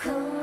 cool.